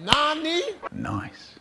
Nani? Nice.